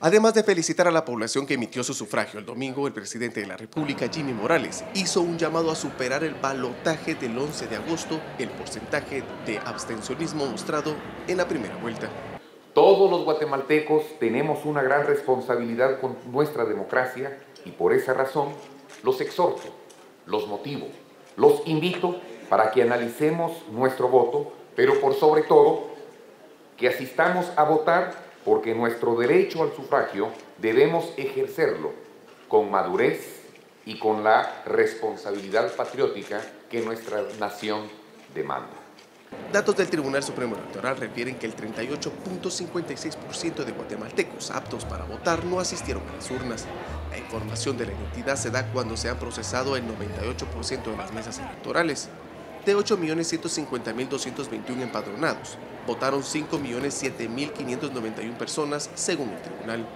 Además de felicitar a la población que emitió su sufragio el domingo, el presidente de la República, Jimmy Morales, hizo un llamado a superar el balotaje del 11 de agosto, el porcentaje de abstencionismo mostrado en la primera vuelta. Todos los guatemaltecos tenemos una gran responsabilidad con nuestra democracia y por esa razón los exhorto, los motivo, los invito para que analicemos nuestro voto, pero por sobre todo que asistamos a votar porque nuestro derecho al sufragio debemos ejercerlo con madurez y con la responsabilidad patriótica que nuestra nación demanda. Datos del Tribunal Supremo Electoral refieren que el 38.56% de guatemaltecos aptos para votar no asistieron a las urnas. La información de la identidad se da cuando se han procesado el 98% de las mesas electorales. De 8.150.221 empadronados, votaron 5.007.591 personas según el tribunal.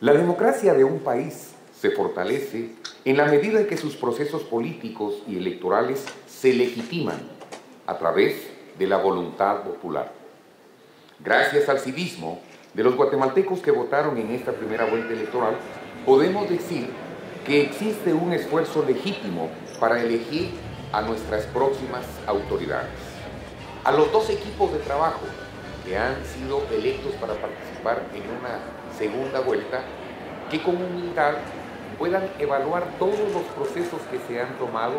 La democracia de un país se fortalece en la medida en que sus procesos políticos y electorales se legitiman a través de la voluntad popular. Gracias al civismo de los guatemaltecos que votaron en esta primera vuelta electoral, podemos decir que existe un esfuerzo legítimo para elegir a nuestras próximas autoridades. A los dos equipos de trabajo que han sido electos para participar en una segunda vuelta, que con humildad puedan evaluar todos los procesos que se han tomado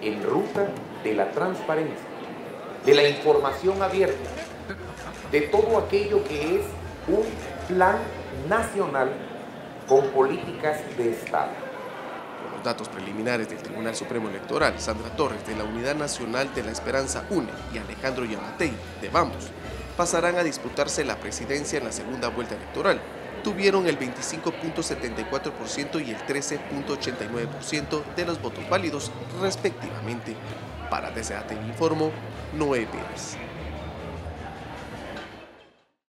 en ruta de la transparencia, de la información abierta, de todo aquello que es un plan nacional con políticas de Estado. Con los datos preliminares del Tribunal Supremo Electoral, Sandra Torres de la Unidad Nacional de la Esperanza UNE y Alejandro Yamatei de Vamos pasarán a disputarse la presidencia en la segunda vuelta electoral. Tuvieron el 25.74% y el 13.89% de los votos válidos respectivamente. Para DCAT informo, Noé Pérez.